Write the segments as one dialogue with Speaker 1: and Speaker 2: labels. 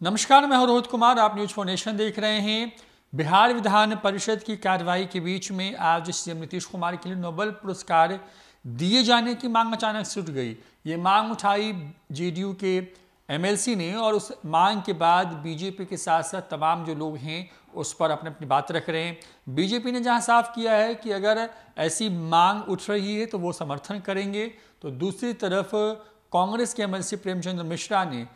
Speaker 1: नमस्कार, मैं रोहित कुमार। आप न्यूज़ फाउंडेशन देख रहे हैं। बिहार विधान परिषद की कार्रवाई के बीच में आज सीएम नीतीश कुमार के लिए नोबेल पुरस्कार दिए जाने की मांग अचानक से उठ गई। ये मांग उठाई जेडीयू के एमएलसी ने और उस मांग के बाद बीजेपी के साथ साथ तमाम जो लोग हैं, उस पर अपने अपनी बात रख रहे हैं। बीजेपी ने जहाँ साफ़ किया है कि अगर ऐसी मांग उठ रही है तो वो समर्थन करेंगे। तो दूसरी तरफ़ कांग्रेस के एमएलसी प्रेमचंद्र मिश्रा ने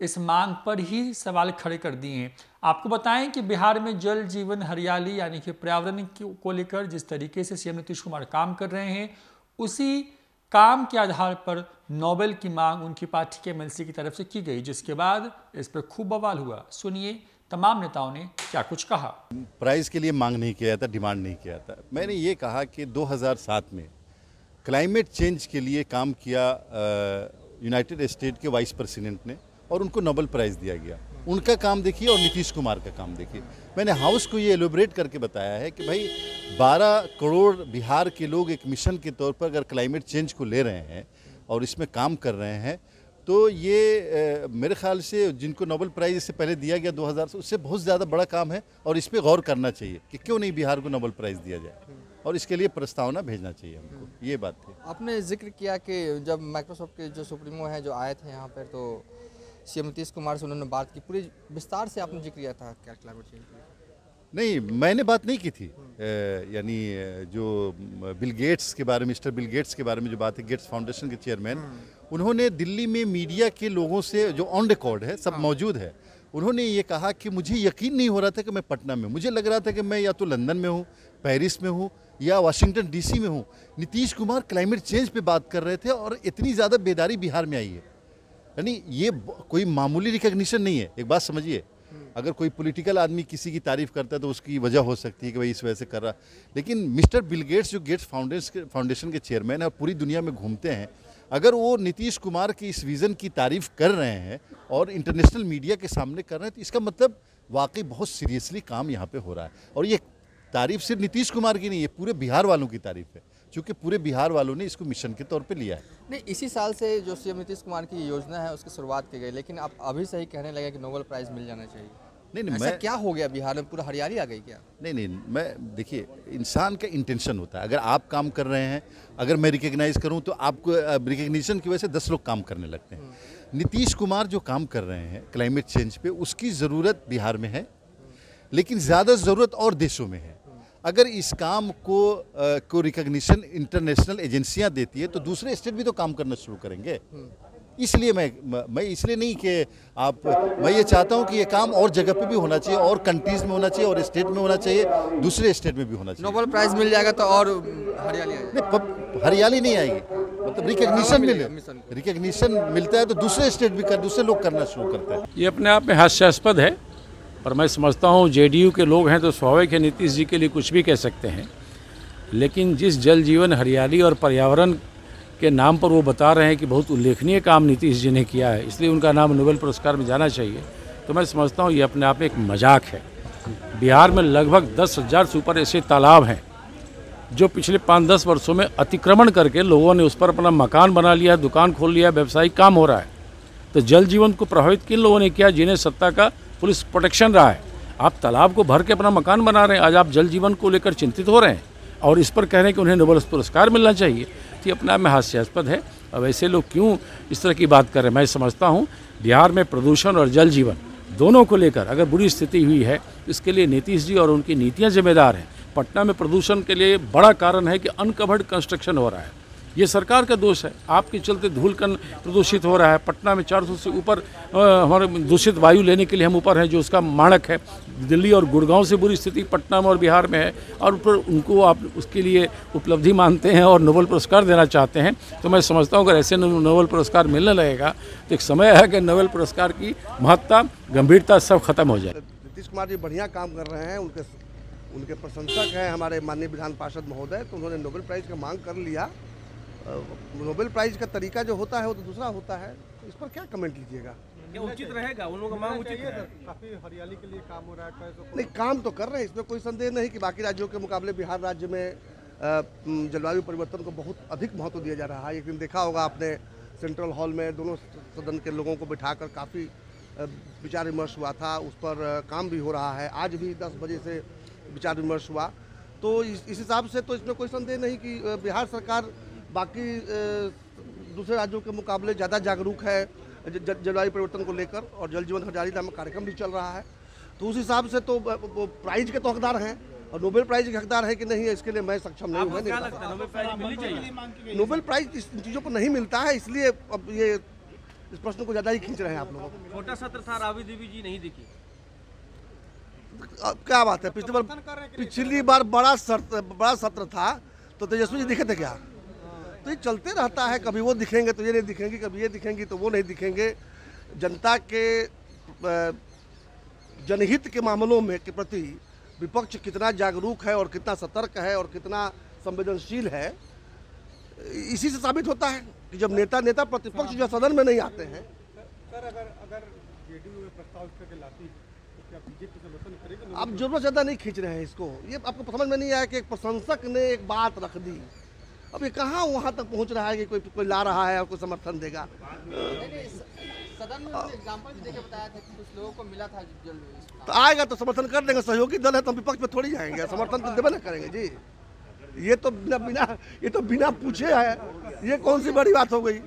Speaker 1: इस मांग पर ही सवाल खड़े कर दिए हैं। आपको बताएँ कि बिहार में जल जीवन हरियाली यानी कि पर्यावरण को लेकर जिस तरीके से सीएम नीतीश कुमार काम कर रहे हैं, उसी काम के आधार पर नोबेल की मांग उनकी पार्टी के एमएलसी की तरफ़ से की गई, जिसके बाद इस पर खूब बवाल हुआ। सुनिए तमाम नेताओं ने क्या कुछ कहा।
Speaker 2: प्राइज के लिए मांग नहीं किया था, डिमांड नहीं किया था। मैंने ये कहा कि 2007 में क्लाइमेट चेंज के लिए काम किया यूनाइटेड स्टेट के वाइस प्रेसिडेंट ने। और उनको नोबल प्राइज़ दिया गया। उनका काम देखिए और नीतीश कुमार का काम देखिए। मैंने हाउस को ये एलोबरेट करके बताया है कि भाई 12 करोड़ बिहार के लोग एक मिशन के तौर पर अगर क्लाइमेट चेंज को ले रहे हैं और इसमें काम कर रहे हैं तो ये मेरे ख्याल से जिनको नोबल प्राइज़ इससे पहले दिया गया 2000 से उससे बहुत ज़्यादा बड़ा काम है और इस पर गौर करना चाहिए कि क्यों नहीं बिहार को नोबल प्राइज़ दिया जाए। और इसके लिए प्रस्तावना भेजना चाहिए हमको। ये बात थी
Speaker 3: आपने ज़िक्र किया कि जब माइक्रोसॉफ्ट के जो सुप्रीमो हैं जो आए थे यहाँ पर तो सीएम नीतीश कुमार से उन्होंने बात की पूरी विस्तार से आपने ज़िक्र किया था क्या क्लाइमेट चेंज?
Speaker 2: नहीं मैंने बात नहीं की थी। यानी जो बिल गेट्स के बारे में मिस्टर बिल गेट्स के बारे में जो बात है गेट्स फाउंडेशन के चेयरमैन उन्होंने दिल्ली में मीडिया के लोगों से जो ऑन रिकॉर्ड है सब हाँ। मौजूद है उन्होंने ये कहा कि मुझे यकीन नहीं हो रहा था कि मैं पटना में मुझे लग रहा था कि मैं या तो लंदन में हूँ पेरिस में हूँ या वाशिंगटन डीसी में हूँ। नीतीश कुमार क्लाइमेट चेंज पे बात कर रहे थे और इतनी ज़्यादा बेदारी बिहार में आई है। यानी ये कोई मामूली रिकग्निशन नहीं है। एक बात समझिए। अगर कोई पॉलिटिकल आदमी किसी की तारीफ़ करता है तो उसकी वजह हो सकती है कि भाई इस वजह से कर रहा। लेकिन मिस्टर बिल गेट्स, जो गेट्स फाउंडेशन के चेयरमैन है पूरी दुनिया में घूमते हैं, अगर वो नीतीश कुमार की इस विज़न की तारीफ़ कर रहे हैं और इंटरनेशनल मीडिया के सामने कर रहे हैं तो इसका मतलब वाकई बहुत सीरियसली काम यहाँ पे हो रहा है। और ये तारीफ़ सिर्फ़ नीतीश कुमार की नहीं है पूरे बिहार वालों की तारीफ़ है। क्योंकि पूरे बिहार वालों ने इसको मिशन के तौर पे लिया है।
Speaker 3: नहीं इसी साल से जो सीएम नीतीश कुमार की योजना है उसकी शुरुआत की गई लेकिन आप अभी से ही कहने लगे कि नोबेल प्राइज़ मिल जाना चाहिए। नहीं नहीं मैं क्या हो गया बिहार में? पूरा हरियाली आ गई क्या?
Speaker 2: नहीं नहीं मैं देखिए इंसान का इंटेंशन होता है। अगर आप काम कर रहे हैं अगर मैं रिकग्नाइज करूँ तो आपको रिकग्निशन की वजह से दस लोग काम करने लगते हैं। हम्म। नीतीश कुमार जो काम कर रहे हैं क्लाइमेट चेंज पे उसकी ज़रूरत बिहार में है लेकिन ज़्यादा ज़रूरत और देशों में है। अगर इस काम को आ, को रिकग्निशन इंटरनेशनल एजेंसियाँ देती है तो दूसरे स्टेट भी तो काम करना शुरू करेंगे। इसलिए मैं मैं इसलिए नहीं कि आप मैं ये चाहता हूँ कि ये काम और जगह पे भी होना चाहिए और कंट्रीज़ में होना चाहिए और स्टेट में होना चाहिए दूसरे स्टेट में भी होना चाहिए।
Speaker 3: नोबल प्राइज मिल जाएगा तो और हरियाली
Speaker 2: नहीं हरियाली नहीं आएगी। मतलब रिकग्निशन मिले। रिकग्निशन मिलता है तो दूसरे स्टेट भी कर दूसरे लोग करना शुरू करते हैं।
Speaker 4: ये अपने आप में हास्यास्पद है। पर मैं समझता हूँ जेडीयू के लोग हैं तो स्वाभाविक है, नीतीश जी के लिए कुछ भी कह सकते हैं। लेकिन जिस जल जीवन, हरियाली और पर्यावरण के नाम पर वो बता रहे हैं कि बहुत उल्लेखनीय काम नीतीश जी ने किया है, इसलिए उनका नाम नोबेल पुरस्कार में जाना चाहिए तो मैं समझता हूँ ये अपने आप में एक मज़ाक है। बिहार में लगभग दस हज़ार से ऊपर ऐसे तालाब हैं, जो पिछले पाँच दस वर्षों में अतिक्रमण करके लोगों ने उस पर अपना मकान बना लिया, दुकान खोल लिया, व्यवसायिक काम हो रहा है। तो जल जीवन को प्रभावित किन लोगों ने किया जिन्हें सत्ता का पुलिस प्रोटेक्शन रहा है। आप तालाब को भर के अपना मकान बना रहे हैं। आज आप जल जीवन को लेकर चिंतित हो रहे हैं और इस पर कह रहे हैं कि उन्हें नोबल पुरस्कार मिलना चाहिए। तो ये अपने आप में हास्यास्पद है। अब ऐसे लोग क्यों इस तरह की बात कर रहे हैं? मैं समझता हूँ, बिहार में प्रदूषण और जल जीवन दोनों को लेकर अगर बुरी स्थिति हुई है इसके लिए नीतीश जी और उनकी नीतियाँ जिम्मेदार हैं। पटना में प्रदूषण के लिए बड़ा कारण है कि अनकवर्ड कंस्ट्रक्शन हो रहा है। ये सरकार का दोष है। आपके चलते धूल धूलकन प्रदूषित हो रहा है। पटना में 400 से ऊपर हमारे दूषित वायु लेने के लिए हम ऊपर हैं, जो उसका माणक है। दिल्ली और गुड़गांव से बुरी स्थिति, पटना में और बिहार में है। और ऊपर उनको आप उसके लिए उपलब्धि मानते हैं और नोबल पुरस्कार देना चाहते हैं। तो मैं समझता हूँ, अगर ऐसे नोबल पुरस्कार मिलने लगेगा तो एक समय है कि नोबल पुरस्कार की महत्ता, गंभीरता सब खत्म हो जाए।
Speaker 5: नीतीश कुमार जी बढ़िया काम कर रहे हैं। उनके उनके प्रशंसक हैं हमारे माननीय विधान पार्षद महोदय। तो उन्होंने नोबेल प्राइज़ का मांग कर लिया। नोबेल प्राइज का तरीका जो होता है वो तो दूसरा होता है। तो इस पर क्या कमेंट लीजिएगा?
Speaker 6: उचित रहेगा? उन लोगों का मांग उचित है
Speaker 5: काफ़ी हरियाली के लिए काम हो रहा है नहीं काम तो कर रहे हैं इसमें कोई संदेह नहीं कि बाकी राज्यों के मुकाबले बिहार राज्य में जलवायु परिवर्तन को बहुत अधिक महत्व दिया जा रहा है। एक दिन देखा होगा आपने सेंट्रल हॉल में दोनों सदन के लोगों को बिठाकर काफ़ी विचार विमर्श हुआ था उस पर काम भी हो रहा है। आज भी दस बजे से विचार विमर्श हुआ। तो इस हिसाब से तो इसमें कोई संदेह नहीं कि बिहार सरकार बाकी दूसरे राज्यों के मुकाबले ज़्यादा जागरूक है जलवायु परिवर्तन को लेकर और जल जीवन हरियाली नामक कार्यक्रम भी चल रहा है। तो उस हिसाब से तो वो प्राइज के तो हकदार हैं और नोबेल प्राइज के हकदार है कि नहीं है इसके लिए मैं सक्षम नहीं हूँ
Speaker 6: है? नोबेल प्राइज
Speaker 5: इन चीज़ों को नहीं मिलता है इसलिए अब ये इस प्रश्न को ज़्यादा ही खींच रहे हैं आप लोग।
Speaker 6: छोटा सत्र था रावी देवी जी नहीं दिखी।
Speaker 5: अब क्या बात है पिछली बार पिछली बार बड़ा सत्र बड़ा सत्र था तो तेजस्वी जी दिखे थे क्या? तो ये चलते रहता है कभी वो दिखेंगे तो ये नहीं दिखेंगे कभी ये दिखेंगी तो वो नहीं दिखेंगे। जनता के जनहित के मामलों में के प्रति विपक्ष कितना जागरूक है और कितना सतर्क है और कितना संवेदनशील है इसी से साबित होता है कि जब नेता नेता प्रतिपक्ष जो सदन में नहीं आते हैं। सर अगर अगर प्रस्ताव लाती तो क्या बीजेपी आप ज़रूरत ज़्यादा नहीं खींच रहे हैं इसको। ये आपको समझ में नहीं आया कि एक प्रशंसक ने एक बात रख दी। अब ये कहाँ वहाँ तक पहुँच रहा है कि कोई कोई ला रहा है और कोई समर्थन देगा?
Speaker 3: नहीं, नहीं, स- सदन में एग्ज़ाम्पल भी देके बताया था कि कुछ लोगों को मिला था
Speaker 5: तो आएगा तो समर्थन कर देंगे सहयोगी दल है तो हम विपक्ष में थोड़ी जाएँगे। समर्थन तो देवे ना करेंगे जी। ये तो बिना बिना ये तो बिना पूछे है। ये कौन सी बड़ी बात हो गई?